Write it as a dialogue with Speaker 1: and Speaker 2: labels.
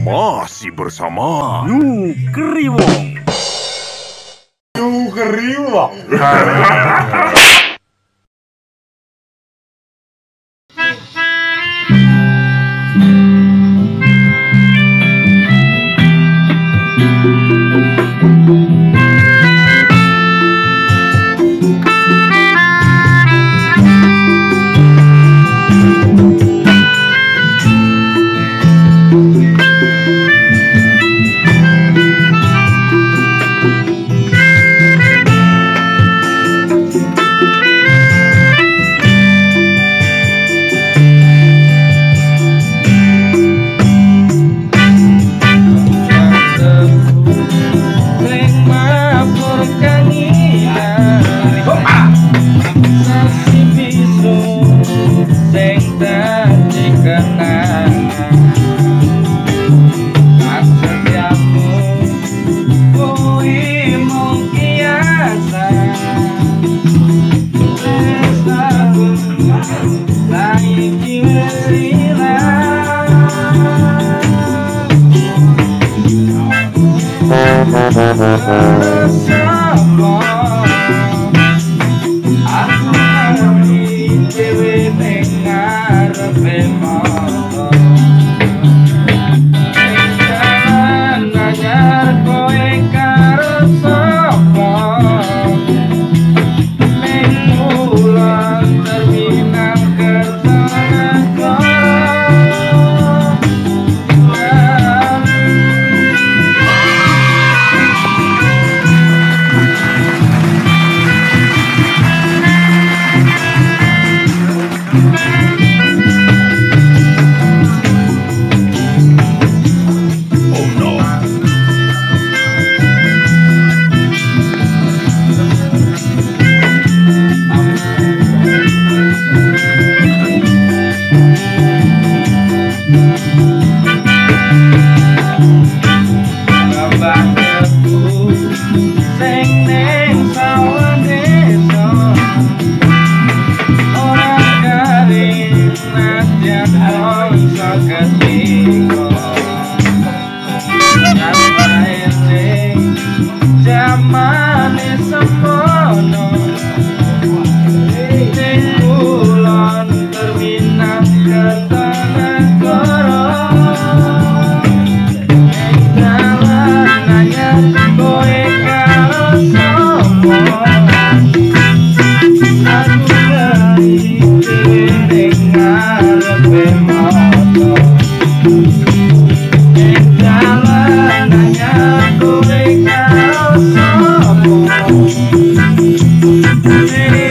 Speaker 1: Masih bersama New Kriwong.
Speaker 2: New Kriwong.
Speaker 3: Thank you. Amen.